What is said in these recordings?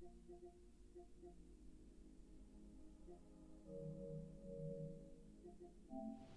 Thank you.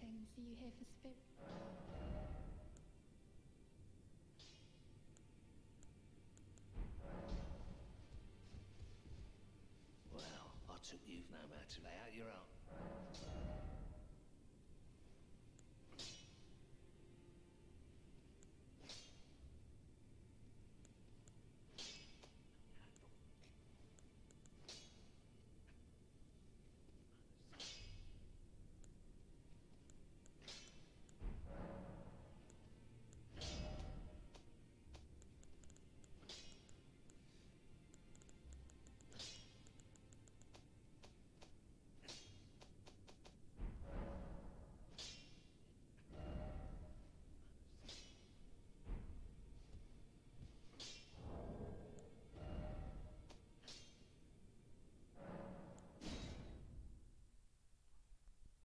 See you here for spirit.